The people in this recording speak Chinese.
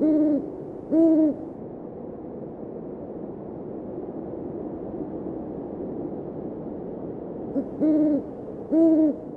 嗯嗯嗯嗯。嗯